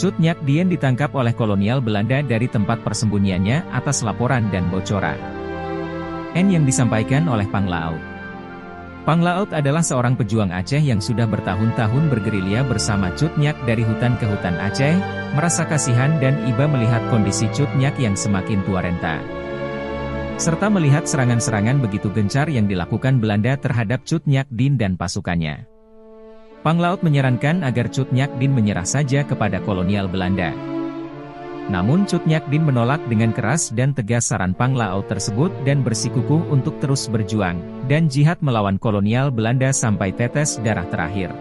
Cut Nyak Dien ditangkap oleh kolonial Belanda dari tempat persembunyiannya atas laporan dan bocoran. N yang disampaikan oleh Pang Laut. Adalah seorang pejuang Aceh yang sudah bertahun-tahun bergerilya bersama Cut Nyak dari hutan ke hutan Aceh, merasa kasihan dan iba melihat kondisi Cut Nyak yang semakin tua renta. Serta melihat serangan-serangan begitu gencar yang dilakukan Belanda terhadap Cut Nyak Din dan pasukannya. Panglaut menyarankan agar Cut Nyak Din menyerah saja kepada kolonial Belanda. Namun Cut Nyak Din menolak dengan keras dan tegas saran Panglaut tersebut dan bersikukuh untuk terus berjuang, dan jihad melawan kolonial Belanda sampai tetes darah terakhir.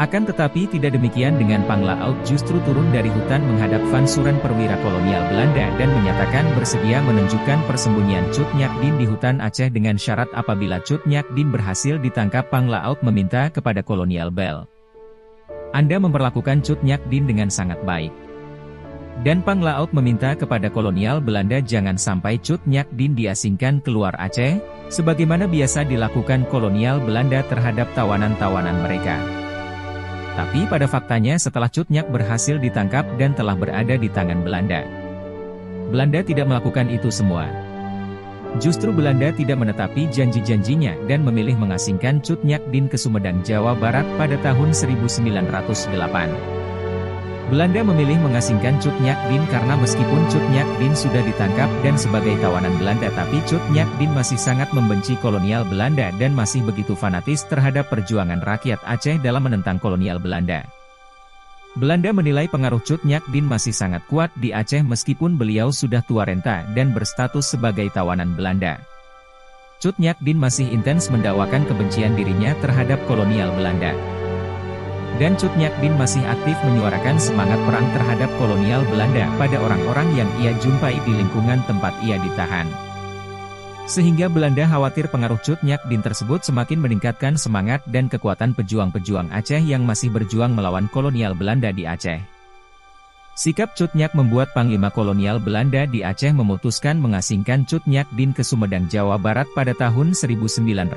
Akan tetapi tidak demikian dengan Panglaut justru turun dari hutan menghadap Vansuran perwira kolonial Belanda dan menyatakan bersedia menunjukkan persembunyian Cut Nyak Din di hutan Aceh dengan syarat apabila Cut Nyak Din berhasil ditangkap Panglaut meminta kepada kolonial Bel. Anda memperlakukan Cut Nyak Din dengan sangat baik. Dan Panglaut meminta kepada kolonial Belanda jangan sampai Cut Nyak Din diasingkan keluar Aceh, sebagaimana biasa dilakukan kolonial Belanda terhadap tawanan-tawanan mereka. Tapi pada faktanya setelah Cutnyak berhasil ditangkap dan telah berada di tangan Belanda. Belanda tidak melakukan itu semua. Justru Belanda tidak menetapi janji-janjinya dan memilih mengasingkan Cutnyak Din ke Sumedang, Jawa Barat pada tahun 1908. Belanda memilih mengasingkan Cut Nyak Din karena meskipun Cut Nyak Din sudah ditangkap dan sebagai tawanan Belanda tapi Cut Nyak Din masih sangat membenci kolonial Belanda dan masih begitu fanatis terhadap perjuangan rakyat Aceh dalam menentang kolonial Belanda. Belanda menilai pengaruh Cut Nyak Din masih sangat kuat di Aceh meskipun beliau sudah tua renta dan berstatus sebagai tawanan Belanda. Cut Nyak Din masih intens mendakwakan kebencian dirinya terhadap kolonial Belanda. Dan Cut Nyak Din masih aktif menyuarakan semangat perang terhadap kolonial Belanda pada orang-orang yang ia jumpai di lingkungan tempat ia ditahan. Sehingga Belanda khawatir pengaruh Cut Nyak Din tersebut semakin meningkatkan semangat dan kekuatan pejuang-pejuang Aceh yang masih berjuang melawan kolonial Belanda di Aceh. Sikap Cut Nyak membuat Panglima Kolonial Belanda di Aceh memutuskan mengasingkan Cut Nyak Din ke Sumedang, Jawa Barat pada tahun 1908,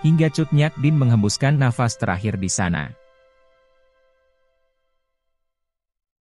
hingga Cut Nyak Din menghembuskan nafas terakhir di sana.